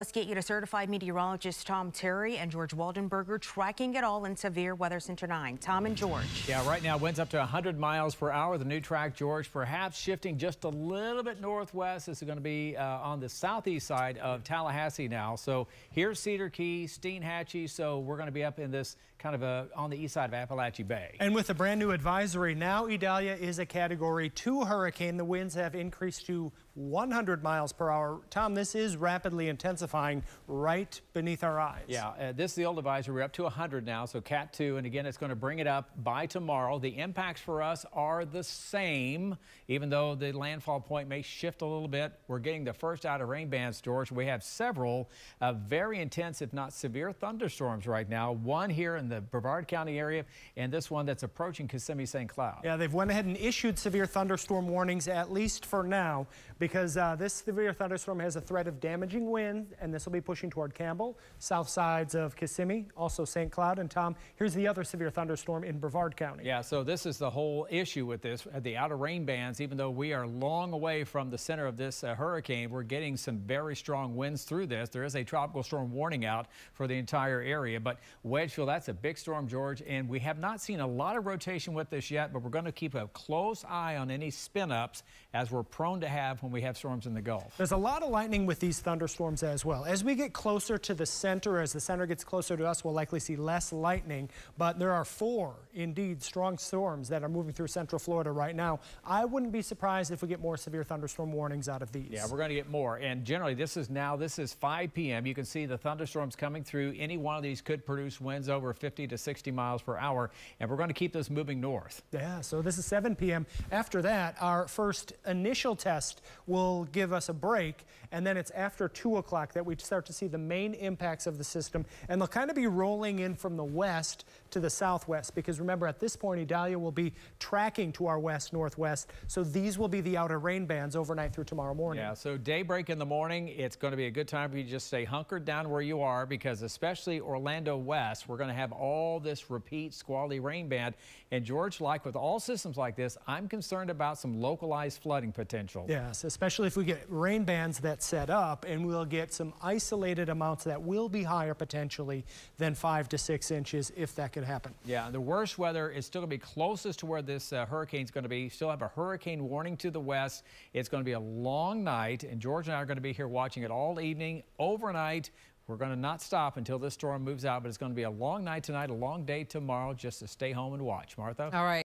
Let's get you to certified meteorologist Tom Terry and George Waldenberger tracking it all in Severe Weather Center 9. Tom and George. Yeah, right now winds up to 100 miles per hour. The new track, George, perhaps shifting just a little bit northwest. This is going to be uh, on the southeast side of Tallahassee now. So here's Cedar Key, Steinhatchee. So we're going to be up in this kind of a, on the east side of Apalachee Bay. And with a brand new advisory, now Idalia is a Category 2 hurricane. The winds have increased to 100 miles per hour. Tom, this is rapidly intensifying right beneath our eyes. Yeah, uh, this is the old advisory. We're up to 100 now, so Cat 2. And again, it's going to bring it up by tomorrow. The impacts for us are the same, even though the landfall point may shift a little bit. We're getting the first out of rain bands, George. We have several uh, very intense, if not severe, thunderstorms right now. One here in the Brevard County area, and this one that's approaching Kissimmee St. Cloud. Yeah, they've went ahead and issued severe thunderstorm warnings, at least for now, because uh, this severe thunderstorm has a threat of damaging wind, and this will be pushing toward Campbell, south sides of Kissimmee, also St. Cloud. And Tom, here's the other severe thunderstorm in Brevard County. Yeah, so this is the whole issue with this, uh, the outer rain bands, even though we are long away from the center of this uh, hurricane, we're getting some very strong winds through this. There is a tropical storm warning out for the entire area, but Wedgeville, that's a big storm, George, and we have not seen a lot of rotation with this yet, but we're going to keep a close eye on any spin-ups as we're prone to have when we have storms in the Gulf. There's a lot of lightning with these thunderstorms as well. As we get closer to the center, as the center gets closer to us, we'll likely see less lightning, but there are four, indeed, strong storms that are moving through central Florida right now. I wouldn't be surprised if we get more severe thunderstorm warnings out of these. Yeah, we're going to get more, and generally this is now, this is 5 p.m. You can see the thunderstorms coming through. Any one of these could produce winds over 50 to 60 miles per hour, and we're going to keep this moving north. Yeah, so this is 7 p.m. After that, our first initial test will give us a break, and then it's after 2 o'clock that we start to see the main impacts of the system, and they'll kind of be rolling in from the west to the southwest, because remember, at this point, Idalia will be tracking to our west-northwest, so these will be the outer rain bands overnight through tomorrow morning. Yeah, so daybreak in the morning, it's going to be a good time for you to just stay hunkered down where you are, because especially Orlando West, we're going to have all this repeat squally rain band, and George, like with all systems like this, I'm concerned about some localized flooding potential. Yes, especially if we get rain bands that set up and we'll get some isolated amounts that will be higher potentially than five to six inches if that could happen. Yeah, the worst weather is still going to be closest to where this uh, hurricane is going to be. Still have a hurricane warning to the west. It's going to be a long night, and George and I are going to be here watching it all evening, overnight. We're going to not stop until this storm moves out, but it's going to be a long night tonight, a long day tomorrow, just to stay home and watch. Martha? All right.